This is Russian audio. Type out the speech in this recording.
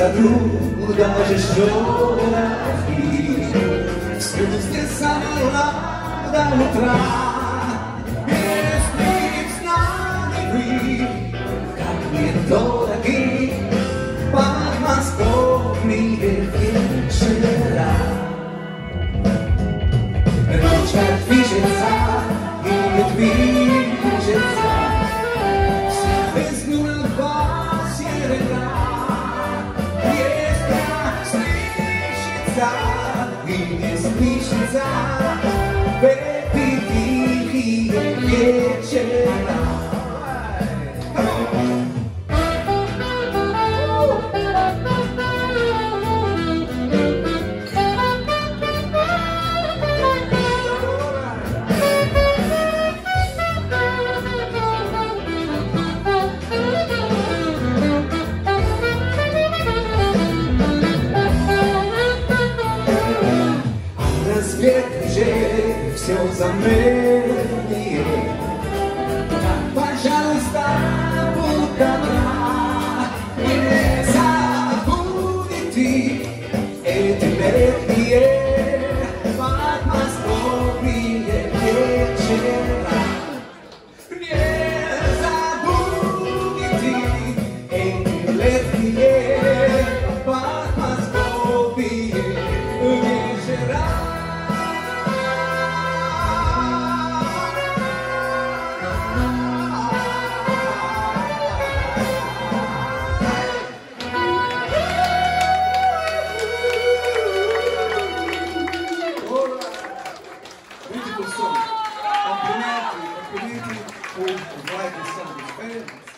цветочки в саду, даже шелохи. Спустя самого до утра, Bezlicznica, baby, wiecie. Рассвет уже все замерли. Пожалуйста, будь добра, не забудете эти we the black and Southern families.